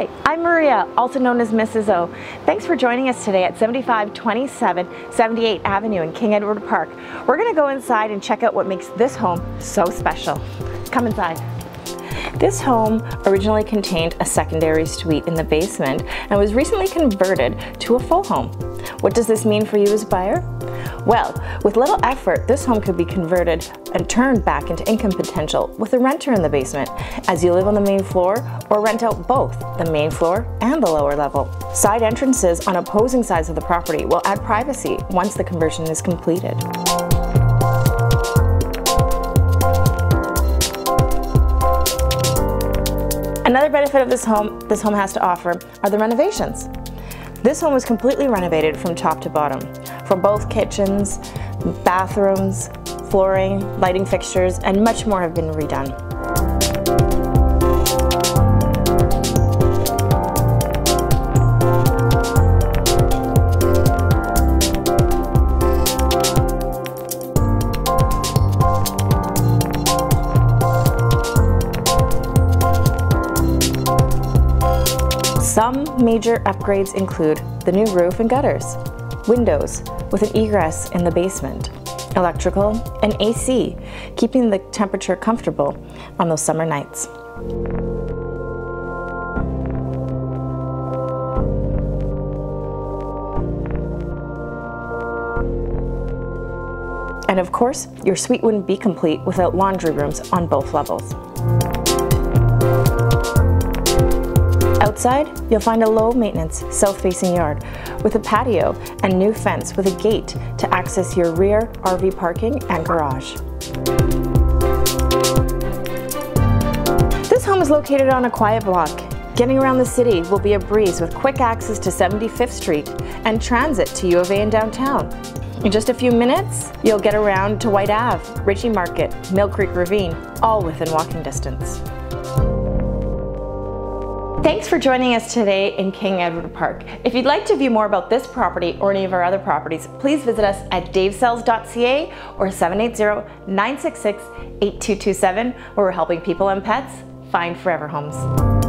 Hi, I'm Maria, also known as Mrs. O. Thanks for joining us today at 7527 78 Avenue in King Edward Park. We're going to go inside and check out what makes this home so special. Come inside. This home originally contained a secondary suite in the basement and was recently converted to a full home. What does this mean for you as a buyer? Well, with little effort, this home could be converted and turned back into income potential with a renter in the basement as you live on the main floor or rent out both the main floor and the lower level. Side entrances on opposing sides of the property will add privacy once the conversion is completed. Another benefit of this home this home has to offer are the renovations. This home was completely renovated from top to bottom, for both kitchens, bathrooms, flooring, lighting fixtures, and much more have been redone. Some major upgrades include the new roof and gutters, windows with an egress in the basement, electrical, and AC, keeping the temperature comfortable on those summer nights. And of course, your suite wouldn't be complete without laundry rooms on both levels. Outside, you'll find a low maintenance, south facing yard with a patio and new fence with a gate to access your rear RV parking and garage. This home is located on a quiet block. Getting around the city will be a breeze with quick access to 75th Street and transit to U of A in downtown. In just a few minutes, you'll get around to Whyte Ave, Ritchie Market, Mill Creek Ravine, all within walking distance. Thanks for joining us today in King Edward Park. If you'd like to view more about this property or any of our other properties, please visit us at davesells.ca or 780-966-8227 where we're helping people and pets find forever homes.